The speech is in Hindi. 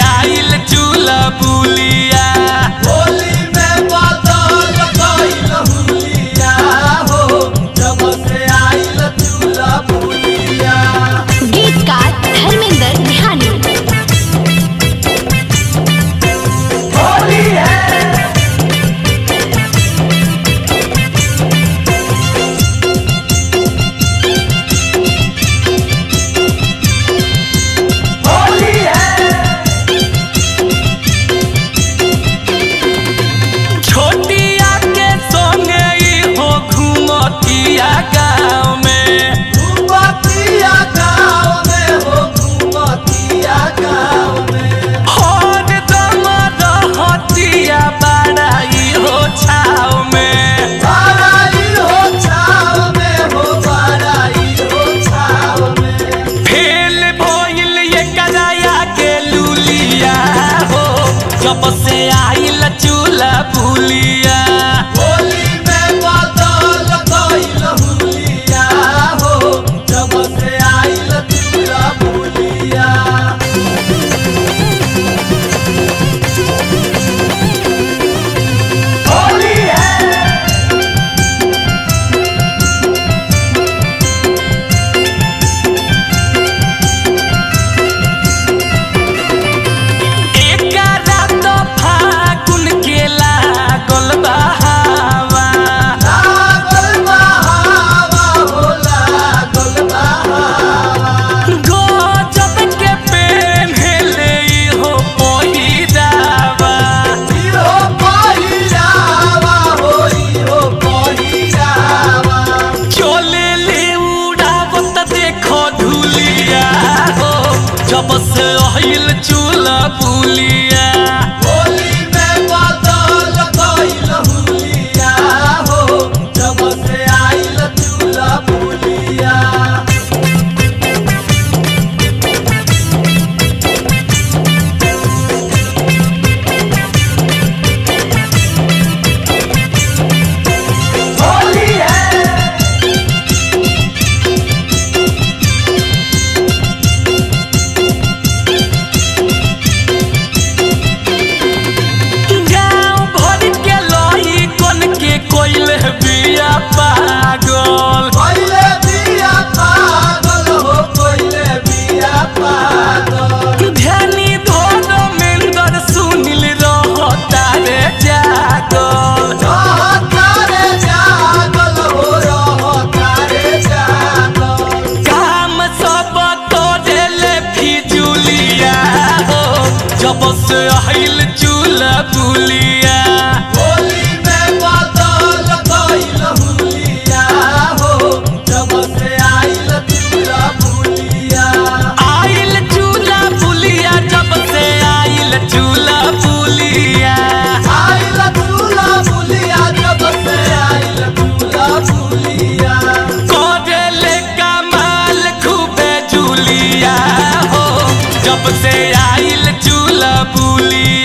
आइल चूल्हा बुलिया। जब से आई लचूला पुलिया अहिल चूल्हा बुलिया जब से आइल चूल्हा बुलिया। होली में बदल गइल हुलिया। हो जब से आइल चूल्हा बुलिया। आइल चूल्हा बुलिया जब से आइल चूल्हा बुलिया। आइल चूल्हा बुलिया जब से आइल चूल्हा बुलिया। कोडले कमाल खूबे जुलिया। हो जब से आइल चूल्हा बुलिया